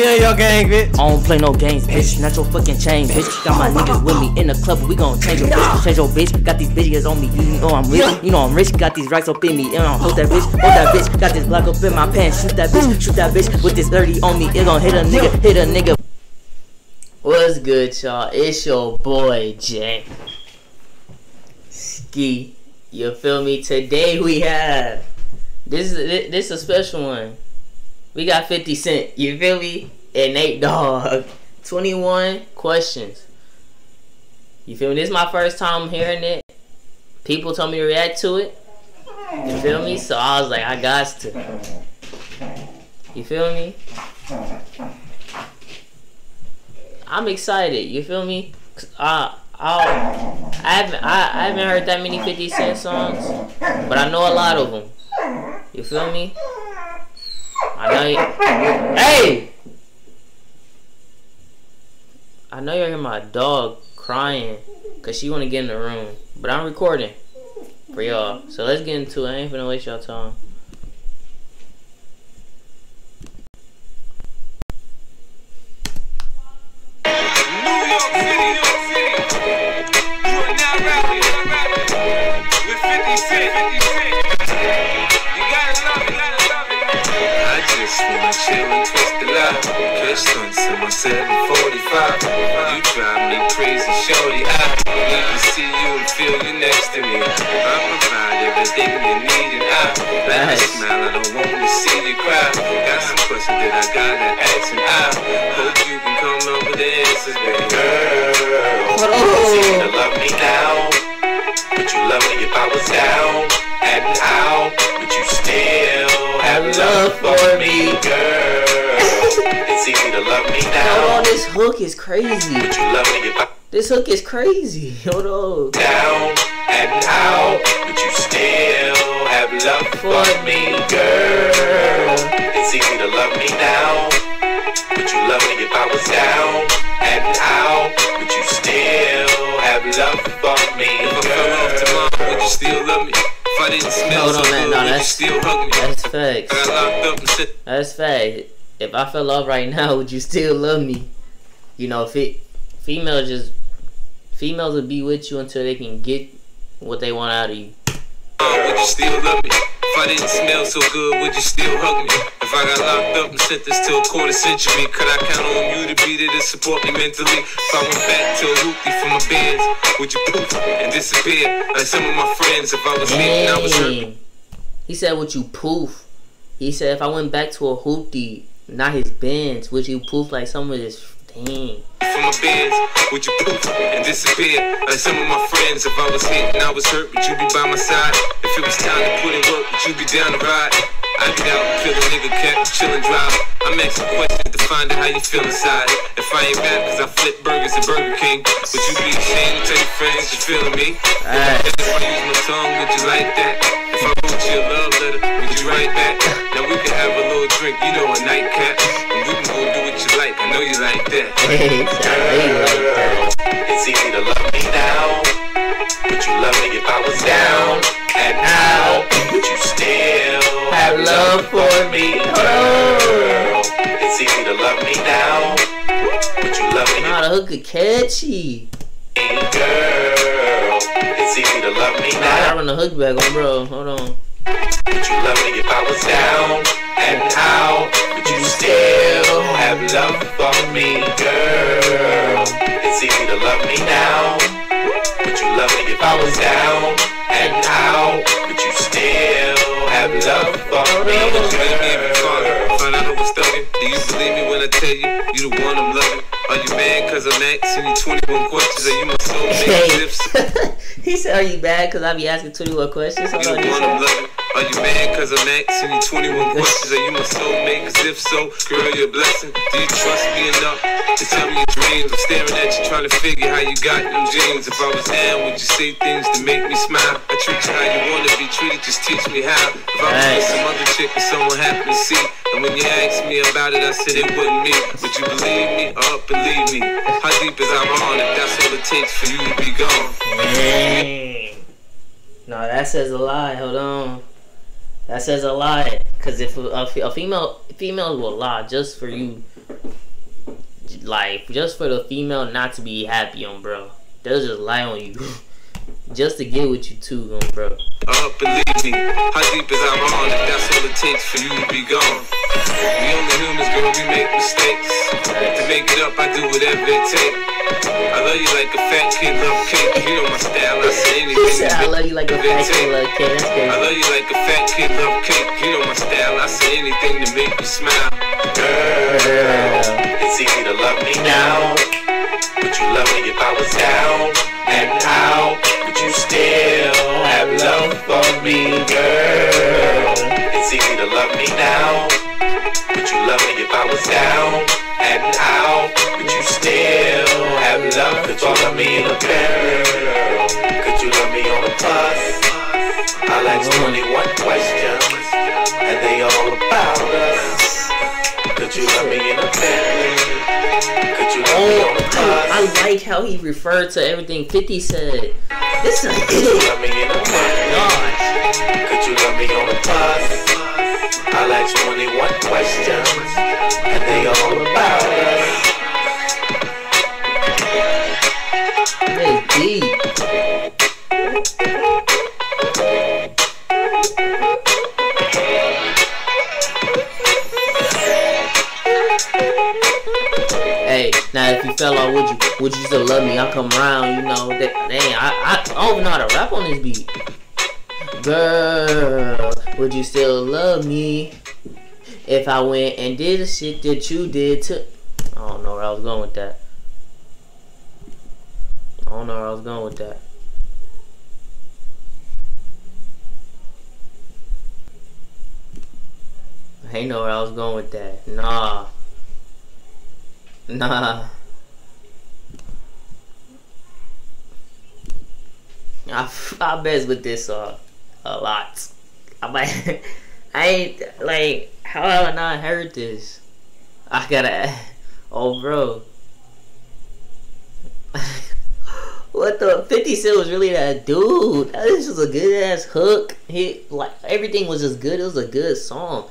be in your gang, bitch. I don't play no games, bitch. Not your fucking chain, bitch. Got my oh, niggas with me in the club, we gon' change your bitch. Change your bitch. Got these bitches on me, you know I'm rich. You know I'm rich. Got these racks up in me, and I'm hold that bitch, hold that bitch. Got this block up in my pants, shoot that bitch, shoot that bitch with this 30 on me. It gon' hit a nigga, hit a nigga. What's good, y'all? It's your boy Jay. Ski. You feel me? Today we have this is this is a special one. We got 50 Cent, you feel me? And Nate Dogg. 21 questions. You feel me? This is my first time hearing it. People told me to react to it. You feel me? So I was like, I got to. You feel me? I'm excited. You feel me? Uh, I'll, I haven't I, I haven't heard that many 50 Cent songs, but I know a lot of them. You feel me? Hey! I know you hear my dog crying because she want to get in the room. But I'm recording for y'all. So let's get into it. I ain't finna waste y'all time. Chill and twist the lie. Catch stunts in my 745. You drive me crazy, shorty. I need to see you and feel you next to me. I provide everything you need and I That smile, I don't want this hook is crazy. Would you love me if I This hook is crazy. Hold on. down and out? but you still have love for me, girl? It's easy to love me now. but you love me if I was down and out? but you still have love for me, girl? Would you still love me? If I didn't smell Hold on, so man. good, No, would you that's still hug me? that's I facts. got locked up and said, That's fact. If I fell off right now, would you still love me? You know, if it females just females will be with you until they can get what they want out of you. Uh, would you still love me? If I didn't smell so good, would you still hug me? If I got locked up and sentenced to a quarter century, could I count on you to be there to support me mentally? If I went back to a hoopty for my Benz, would you poof and disappear like some of my friends? If I was and I was hurt, He said, "Would you poof?" He said, "If I went back to a hoopty, not his bands, would you poof like some of this?" Dang. for my Benz, would you poof and disappear like some of my friends? If I was hit and I was hurt, would you be by my side? If it was time to put in work, would you be down to ride? I'd get out and kill a nigga, cat, chill and drive. I'm asking questions to find out how you feel inside. If I ain't rap cause I flip burgers at Burger King, would you be ashamed to tell your friends you're feeling me? Alright. If I use my tongue, would you like that? If I wrote you a love letter, would you write back? Now we can have a little drink, you know, that. It's easy to love me now. Would you love me if I was down and out? Would you still Have love for me. girl? It's easy to love me now. Would you love me Nah, the hook is catchy. girl? It's easy to love me now. I gotta the hook back on, bro. Hold on. Would you love me if I was down and out? Would you still have love for me, girl? It's easy to love me now. Would you love me if I was down and out? Would you still have love for me, girl? Find out who was thugging. Do you believe me when I tell you you the one I'm loving? Are you mad cause I'm asking you 21 questions? Are you my soulmate? Hey. If so, he said, "Are you bad?" Cause I be asking twenty-one questions. You the one I'm loving. Are you mad cause I'm asking you 21 questions? Are you my soulmate? Cause if so, girl, you're a blessing. Do you trust me enough to tell me your dreams? I'm staring at you trying to figure how you got them jeans. If I was down, would you say things to make me smile? I treat you how you wanna be treated, just teach me how. If I was with some other chick and someone happened to see, and when you asked me about it, I said it wasn't me. Would you believe me or believe me? How deep is our bond if that's all it takes for you to be gone? Dang. No, that says a lie. Hold on. That says a lie. Cause if a, a female females will lie just for you like just for the female not to be happy on, bro. They'll just lie on you. just to get with you too, on, bro. Uh, believe me, how deep is our bond? If that's all it takes for you to be gone. We only humans, girl, we make mistakes. To make it up, I do whatever it takes. I love you like a fat kid love cake. You know my style, I say He anything. said, I love you like a fat kid, love kid. That's I love you like a fat kid love cake. You know my style, I say anything to make you smile. Girl, it's easy to love me now. Girl? It's easy to love me now. Would you love me if I was down and out? Would you still have love? Could you love me in a? Could you love me on a bus? I'll ask 21 questions, and they all about us. Could you love me in a? Could you love me on a Oh, bus? I like how he referred to everything 50 said. This is a Could you love me Could you love me on the bus? I'll ask 21 questions, and they all about us. That's deep. Hey, now if you fell off, would you would you still love me? I'll come around, you know. That, dang, I, I, I don't even know how to rap on this beat. Girl, would you still love me if I went and did the shit that you did to? I don't know where I was going with that. I don't know where I was going with that. I ain't know where I was going with that. Nah. Nah. I, I mess with this song a lot. I'm like, I ain't like how have I not heard this? I gotta, oh bro, what the Fifty Cent was really that dude? This was a good ass hook. He like everything was just good. It was a good song.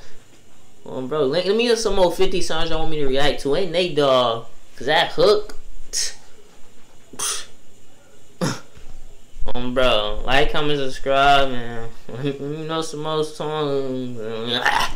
Um, bro, let, let me hear some more Fifty songs y'all want me to react to. Nate Dogg? Cause that hook. Um, bro, like, comment, subscribe, man. Let me know some more songs.